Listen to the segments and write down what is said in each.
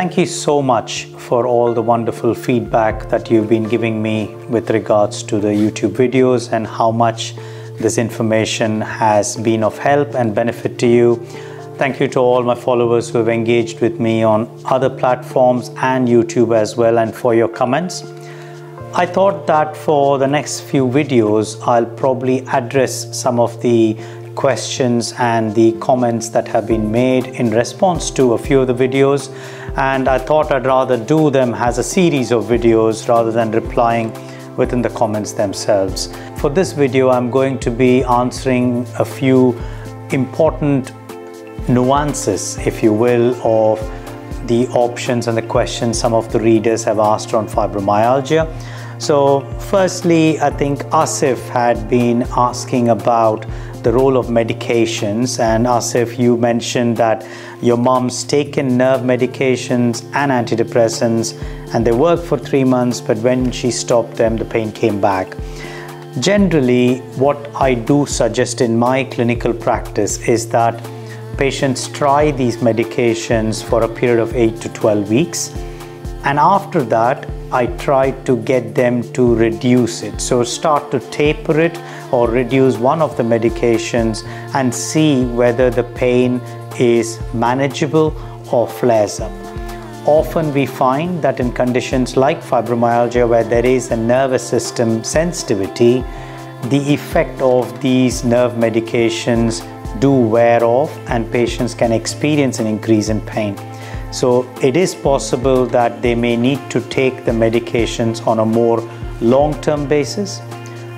thank you so much for all the wonderful feedback that you've been giving me with regards to the YouTube videos and how much this information has been of help and benefit to you. Thank you to all my followers who have engaged with me on other platforms and YouTube as well and for your comments. I thought that for the next few videos, I'll probably address some of the questions and the comments that have been made in response to a few of the videos. And I thought I'd rather do them as a series of videos rather than replying within the comments themselves. For this video, I'm going to be answering a few important nuances, if you will, of the options and the questions some of the readers have asked on fibromyalgia. So, firstly, I think Asif had been asking about the role of medications, and Asif, you mentioned that your mom's taken nerve medications and antidepressants, and they worked for three months, but when she stopped them, the pain came back. Generally, what I do suggest in my clinical practice is that patients try these medications for a period of 8 to 12 weeks and after that I try to get them to reduce it so start to taper it or reduce one of the medications and see whether the pain is manageable or flares up often we find that in conditions like fibromyalgia where there is a nervous system sensitivity the effect of these nerve medications do wear off and patients can experience an increase in pain. So it is possible that they may need to take the medications on a more long-term basis.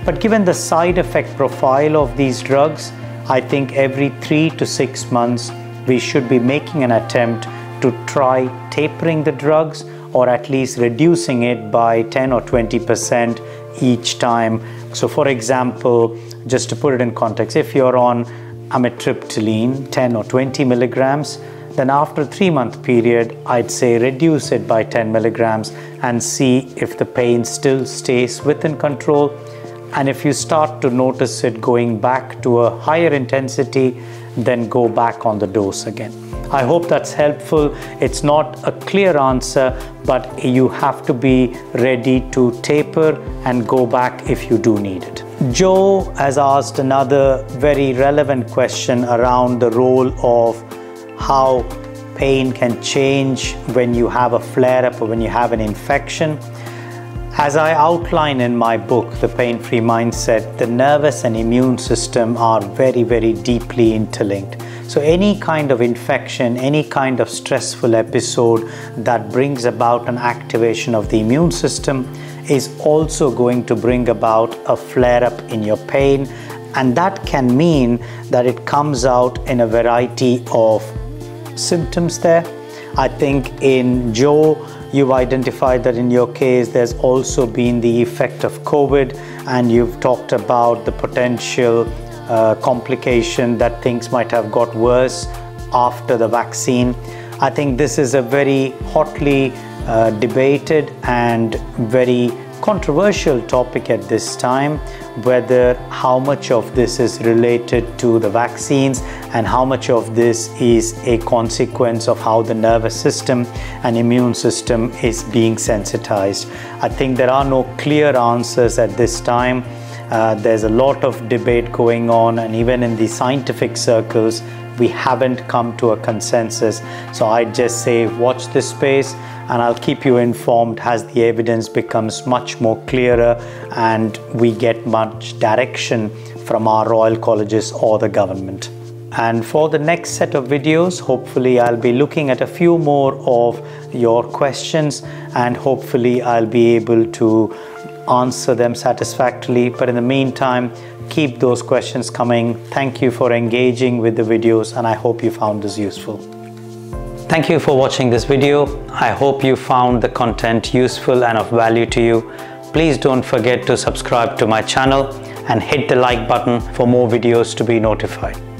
But given the side effect profile of these drugs, I think every three to six months we should be making an attempt to try tapering the drugs or at least reducing it by 10 or 20% each time. So for example, just to put it in context, if you're on amitriptyline 10 or 20 milligrams then after a three month period I'd say reduce it by 10 milligrams and see if the pain still stays within control and if you start to notice it going back to a higher intensity then go back on the dose again. I hope that's helpful. It's not a clear answer, but you have to be ready to taper and go back if you do need it. Joe has asked another very relevant question around the role of how pain can change when you have a flare up or when you have an infection. As I outline in my book, The Pain Free Mindset, the nervous and immune system are very, very deeply interlinked. So, any kind of infection, any kind of stressful episode that brings about an activation of the immune system is also going to bring about a flare up in your pain, and that can mean that it comes out in a variety of symptoms there. I think in Joe, you've identified that in your case, there's also been the effect of COVID, and you've talked about the potential uh, complication that things might have got worse after the vaccine. I think this is a very hotly uh, debated and very controversial topic at this time whether how much of this is related to the vaccines and how much of this is a consequence of how the nervous system and immune system is being sensitized. I think there are no clear answers at this time. Uh, there's a lot of debate going on, and even in the scientific circles, we haven't come to a consensus. So I just say, watch this space, and I'll keep you informed as the evidence becomes much more clearer and we get much direction from our royal colleges or the government. And for the next set of videos, hopefully I'll be looking at a few more of your questions and hopefully I'll be able to answer them satisfactorily. But in the meantime, keep those questions coming. Thank you for engaging with the videos and I hope you found this useful. Thank you for watching this video. I hope you found the content useful and of value to you. Please don't forget to subscribe to my channel and hit the like button for more videos to be notified.